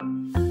Música